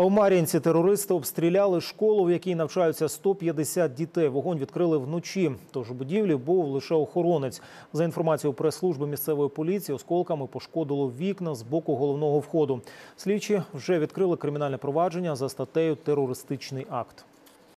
У Мар'їнці терористи обстріляли школу, в якій навчаються 150 дітей. Вогонь відкрили вночі. Тож у будівлі був лише охоронець. За інформацією прес-служби місцевої поліції, осколками пошкодило вікна з боку головного входу. Слідчі вже відкрили кримінальне провадження за статтею Терористичний акт.